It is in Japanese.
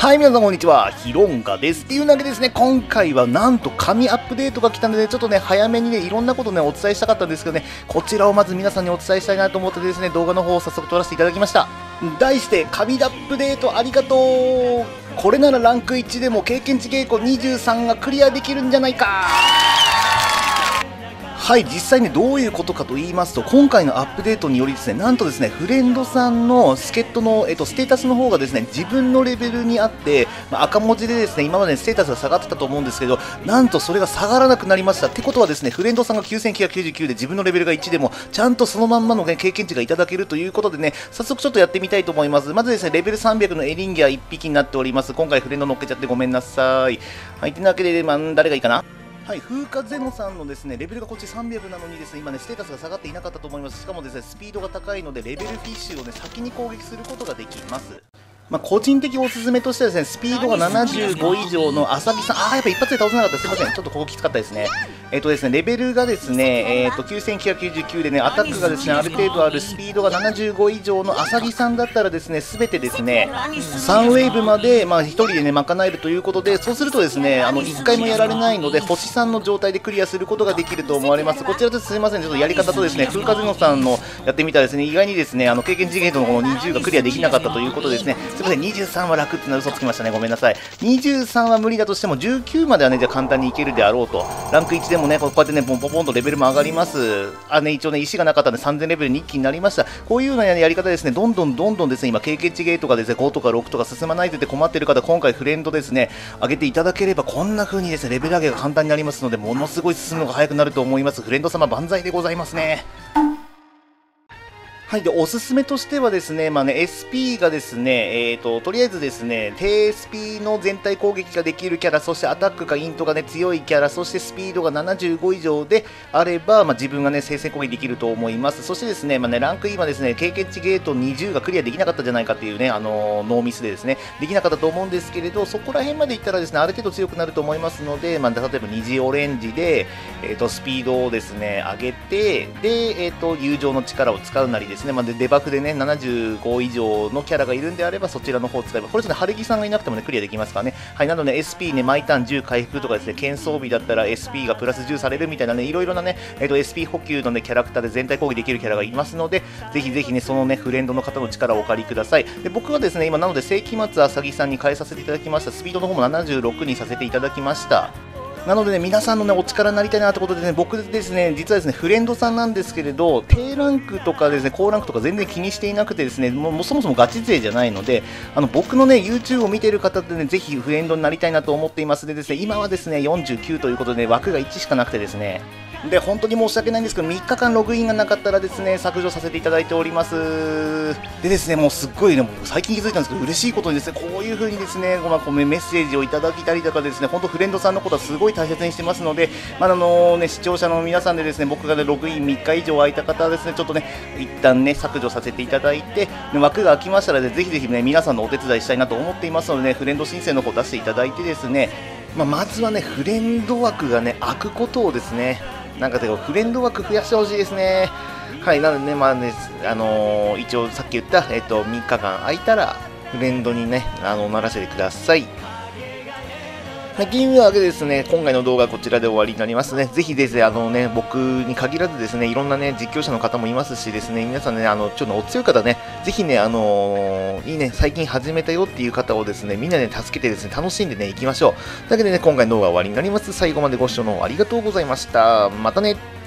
はい、皆さんこんにちは。ヒロンガです。っていうわけですね、今回はなんと紙アップデートが来たので、ちょっとね、早めにね、いろんなことね、お伝えしたかったんですけどね、こちらをまず皆さんにお伝えしたいなと思ってですね、動画の方を早速撮らせていただきました。題して、紙アップデートありがとうこれならランク1でも経験値稽古23がクリアできるんじゃないかはい実際ねどういうことかと言いますと今回のアップデートによりですねなんとですねフレンドさんの助っ人の、えっと、ステータスの方がですね自分のレベルにあって、まあ、赤文字でですね今までステータスが下がってたと思うんですけどなんとそれが下がらなくなりましたってことはですねフレンドさんが9999で自分のレベルが1でもちゃんとそのまんまの、ね、経験値がいただけるということでね早速ちょっとやってみたいと思います。まずですねレベル300のエリンギア1匹になっております。今回フレンド乗っけちゃってごめんなさい。はいというわけで、まあ、誰がいいかな？はい、風化ゼノさんのですねレベルがこっち300なのにですね今ねステータスが下がっていなかったと思います。しかもですねスピードが高いのでレベルフィッシュをね先に攻撃することができます。まあ、個人的おすすめとしてはですねスピードが75以上の浅木さん。ああやっぱ一発で倒せなかった。すいません。ちょっとここきつかったですね。えっ、ー、とですねレベルがですねえっ、ー、と9999でねアタックがですねある程度あるスピードが75以上の浅木さんだったらですねすべてですね3ウェーブまでまあ1人でね賄えるということでそうするとですねあの1回もやられないので星3の状態でクリアすることができると思われます。こちらですいません。ちょっとやり方とですね風風のさんのやってみたらですね意外にですねあの経験次元とのこの20がクリアできなかったということですねすいません23は楽ってのは嘘つきましたね。ごめんなさい。23は無理だとしても、19まではね、じゃ簡単にいけるであろうと。ランク1でもね、こうやってね、ポンポンポンとレベルも上がります。あ、ね、一応ね、石がなかったんで3000レベルに一気になりました。こういうようなやり方ですね、どんどんどんどんですね、今、経験値ゲートがですね、5とか6とか進まないでて困ってる方、今回フレンドですね、上げていただければ、こんな風にですね、レベル上げが簡単になりますので、ものすごい進むのが早くなると思います。フレンド様万歳でございますね。はい、でおすすめとしてはですね、まあね、SP がですね、えーと、とりあえずですね、低 SP の全体攻撃ができるキャラ、そしてアタックかイントがね、強いキャラ、そしてスピードが75以上であれば、まあ、自分がね、聖戦攻撃できると思います。そしてですね、まあね、ランク今ですね、経験値ゲート20がクリアできなかったじゃないかっていうね、あのー、ノーミスでですね、できなかったと思うんですけれど、そこら辺までいったらですね、ある程度強くなると思いますので、まあ、例えば虹オレンジで、えーと、スピードをですね、上げて、で、えーと、友情の力を使うなりですね、まあ、デバフでね、75以上のキャラがいるんであれば、そちらの方を使えば、これちょっと晴れ着さんがいなくてもね、クリアできますからね。はい、なので、ね、SP ね、毎ターン10回復とかですね、剣装備だったら SP がプラス10されるみたいなね、いろいろなね、え、ー、と、SP 補給のね、キャラクターで全体攻撃できるキャラがいますので、ぜひぜひね、そのね、フレンドの方の力をお借りください。で、僕はですね、今なので、世紀末あさぎさんに変えさせていただきました。スピードの方も76にさせていただきました。なのでね、皆さんのね、お力になりたいなってことでね、僕ですね、実はですね、フレンドさんなんですけれど、低ランクとかですね、高ランクとか全然気にしていなくてですね、もうそもそもガチ勢じゃないので、あの、僕のね、YouTube を見ている方ってね、ぜひフレンドになりたいなと思っています。でですね、今はですね、49ということで、ね、枠が1しかなくてですね、で本当に申し訳ないんですけど3日間ログインがなかったらですね削除させていただいております。でですねもうすっごいねもう最近気づいたんですけど嬉しいことにですねこういう風にですねまあ、メッセージをいただいたりとかですね本当フレンドさんのことはすごい大切にしてますのでまあ、あのね視聴者の皆さんでですね僕が、ね、ログイン3日以上空いた方はですねちょっとね一旦ね削除させていただいて、ね、枠が空きましたら、ね、ぜひぜひね皆さんのお手伝いしたいなと思っていますのでねフレンド申請の方出していただいてですねまあ、まずはねフレンド枠がね開くことをですねなんかでもフレンド枠増やしてほしいですね。はい、なのでね、まあね、あのー、一応さっき言った、えっ、と、3日間空いたら、フレンドにね、あの、ならせてください。はい、というわけでですね、今回の動画はこちらで終わりになりますね。ぜひですね、あのね、僕に限らずですね、いろんなね、実況者の方もいますしですね、皆さんね、あの、ちょっとお強い方ね、ぜひね、あのー、いいね、最近始めたよっていう方をですね、みんなで、ね、助けてですね、楽しんでね、行きましょう。というわけでね、今回の動画は終わりになります。最後までご視聴のありがとうございました。またね。